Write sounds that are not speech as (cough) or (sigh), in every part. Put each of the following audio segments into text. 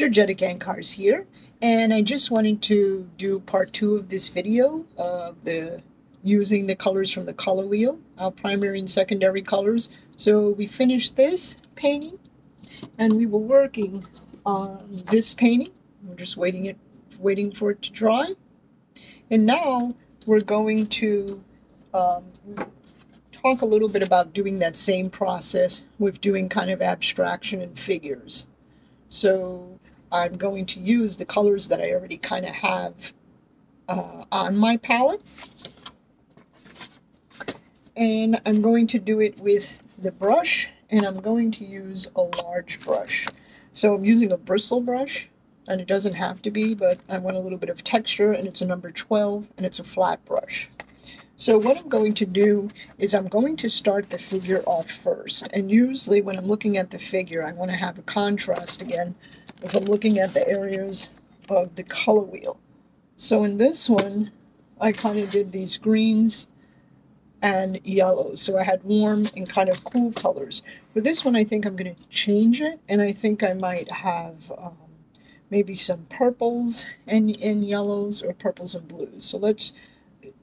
Georgetta Gancarz here, and I just wanted to do part two of this video of the using the colors from the color wheel, our primary and secondary colors. So we finished this painting, and we were working on this painting. We're just waiting it, waiting for it to dry, and now we're going to um, talk a little bit about doing that same process with doing kind of abstraction and figures. So I'm going to use the colors that I already kind of have uh, on my palette. And I'm going to do it with the brush, and I'm going to use a large brush. So I'm using a bristle brush, and it doesn't have to be, but I want a little bit of texture, and it's a number 12, and it's a flat brush. So what I'm going to do is I'm going to start the figure off first. And usually when I'm looking at the figure, I want to have a contrast again if I'm looking at the areas of the color wheel. So in this one, I kind of did these greens and yellows. So I had warm and kind of cool colors. For this one, I think I'm going to change it. And I think I might have um, maybe some purples and, and yellows or purples and blues. So let's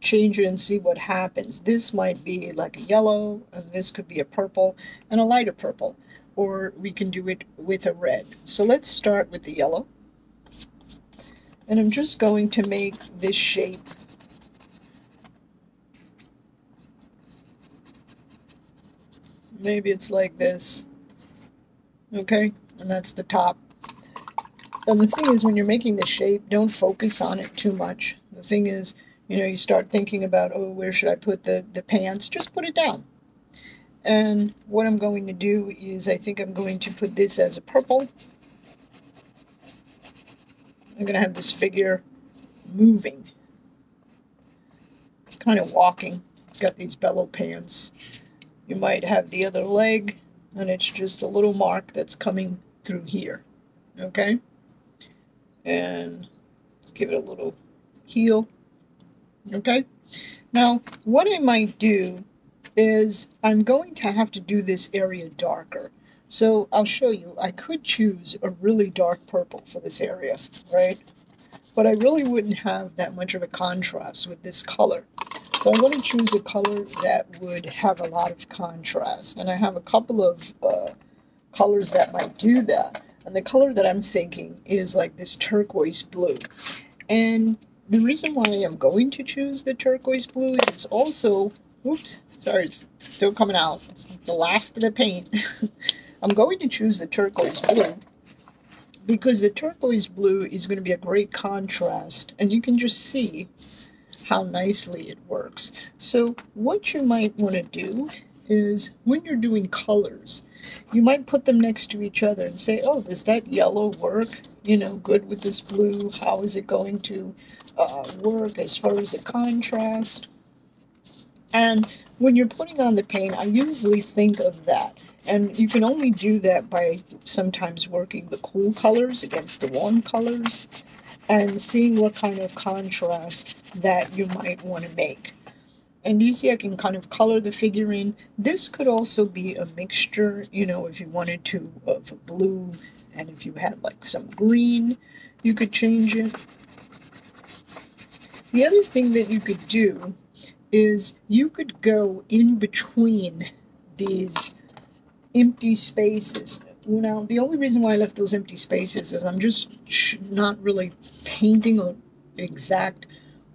change it and see what happens. This might be like a yellow, and this could be a purple, and a lighter purple. Or we can do it with a red. So let's start with the yellow. And I'm just going to make this shape maybe it's like this okay and that's the top and the thing is when you're making the shape don't focus on it too much the thing is you know, you start thinking about, oh, where should I put the, the pants? Just put it down. And what I'm going to do is I think I'm going to put this as a purple. I'm going to have this figure moving, kind of walking. It's got these bellow pants. You might have the other leg, and it's just a little mark that's coming through here. Okay? And let's give it a little heel. Okay? Now, what I might do is I'm going to have to do this area darker. So I'll show you. I could choose a really dark purple for this area, right? But I really wouldn't have that much of a contrast with this color. So I'm going to choose a color that would have a lot of contrast. And I have a couple of uh, colors that might do that. And the color that I'm thinking is like this turquoise blue. And the reason why I'm going to choose the turquoise blue is it's also, oops, sorry, it's still coming out. It's the last of the paint. (laughs) I'm going to choose the turquoise blue because the turquoise blue is going to be a great contrast and you can just see how nicely it works. So what you might want to do is when you're doing colors, you might put them next to each other and say, oh, does that yellow work? You know, good with this blue. How is it going to uh, work as far as the contrast. And when you're putting on the paint, I usually think of that. And you can only do that by sometimes working the cool colors against the warm colors and seeing what kind of contrast that you might want to make. And you see I can kind of color the figurine. This could also be a mixture, you know, if you wanted to, of blue and if you had like some green, you could change it. The other thing that you could do is you could go in between these empty spaces. Now, the only reason why I left those empty spaces is I'm just not really painting an exact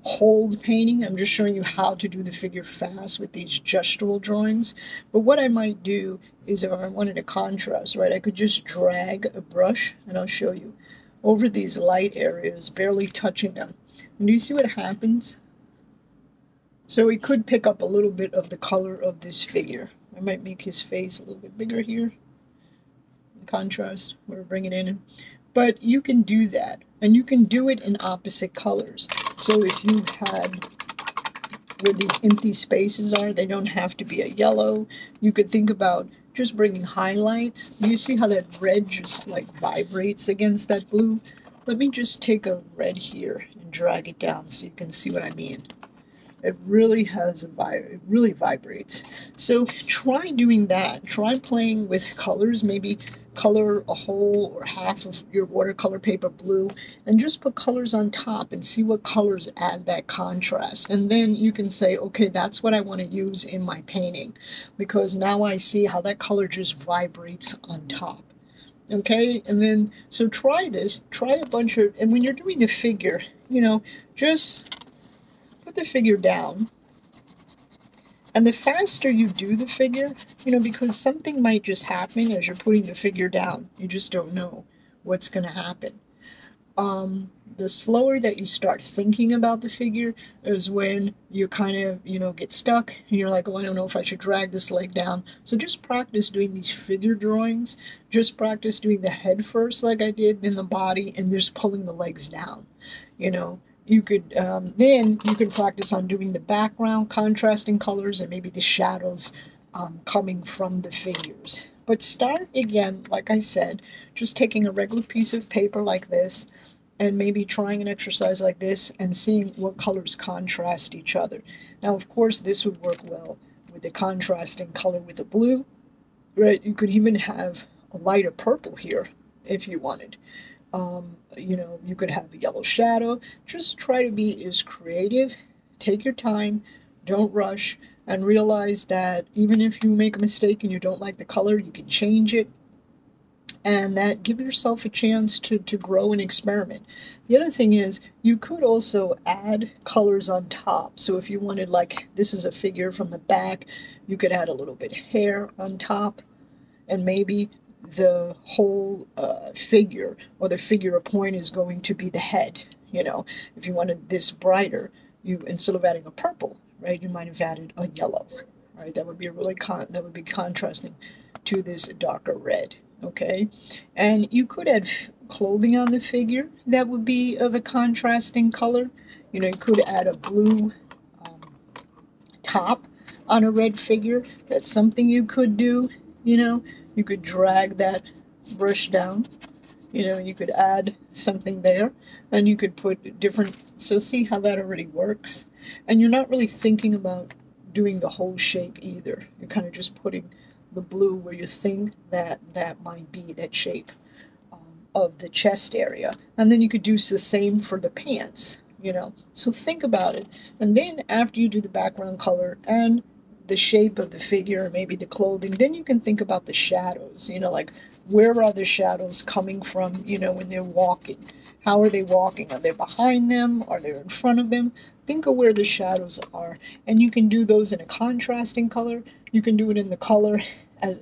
hold painting. I'm just showing you how to do the figure fast with these gestural drawings. But what I might do is if I wanted a contrast, right, I could just drag a brush, and I'll show you, over these light areas, barely touching them. And do you see what happens? So we could pick up a little bit of the color of this figure. I might make his face a little bit bigger here. In contrast, or bring it in. But you can do that. And you can do it in opposite colors. So if you had where these empty spaces are, they don't have to be a yellow. You could think about just bringing highlights. You see how that red just like vibrates against that blue? Let me just take a red here and drag it down so you can see what I mean. It really has a vibe. It really vibrates. So try doing that. Try playing with colors. Maybe color a whole or half of your watercolor paper blue and just put colors on top and see what colors add that contrast. And then you can say, okay, that's what I want to use in my painting because now I see how that color just vibrates on top okay and then so try this try a bunch of and when you're doing the figure you know just put the figure down and the faster you do the figure you know because something might just happen as you're putting the figure down you just don't know what's going to happen um the slower that you start thinking about the figure is when you kind of, you know, get stuck and you're like, oh, I don't know if I should drag this leg down. So just practice doing these figure drawings. Just practice doing the head first, like I did, then the body, and just pulling the legs down. You know, you could, um, then you can practice on doing the background, contrasting colors, and maybe the shadows um, coming from the figures. But start again, like I said, just taking a regular piece of paper like this and maybe trying an exercise like this and seeing what colors contrast each other. Now, of course, this would work well with the contrasting color with the blue, right? You could even have a lighter purple here if you wanted. Um, you know, you could have a yellow shadow. Just try to be as creative. Take your time. Don't rush. And realize that even if you make a mistake and you don't like the color, you can change it and that give yourself a chance to, to grow and experiment. The other thing is you could also add colors on top. So if you wanted like this is a figure from the back, you could add a little bit of hair on top and maybe the whole uh, figure or the figure of point is going to be the head. You know, if you wanted this brighter, you instead of adding a purple, right, you might have added a yellow, right? That would be a really con that would be contrasting to this darker red okay? And you could add clothing on the figure that would be of a contrasting color. You know, you could add a blue um, top on a red figure. That's something you could do, you know. You could drag that brush down. You know, you could add something there and you could put different, so see how that already works. And you're not really thinking about doing the whole shape either. You're kind of just putting the blue where you think that that might be that shape um, of the chest area. And then you could do the same for the pants, you know. So think about it. And then after you do the background color and the shape of the figure, maybe the clothing, then you can think about the shadows, you know, like where are the shadows coming from, you know, when they're walking? How are they walking? Are they behind them? Are they in front of them? Think of where the shadows are. And you can do those in a contrasting color. You can do it in the color (laughs) as,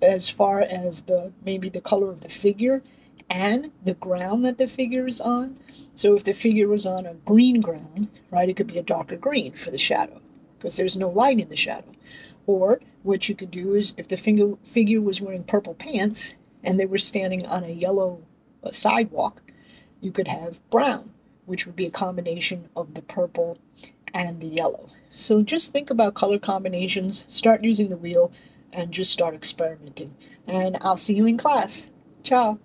as far as the maybe the color of the figure and the ground that the figure is on. So if the figure was on a green ground, right, it could be a darker green for the shadow because there's no light in the shadow. Or what you could do is if the finger, figure was wearing purple pants and they were standing on a yellow uh, sidewalk, you could have brown, which would be a combination of the purple and the yellow. So just think about color combinations, start using the wheel, and just start experimenting. And I'll see you in class. Ciao.